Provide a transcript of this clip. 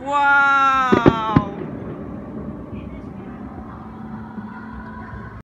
哇。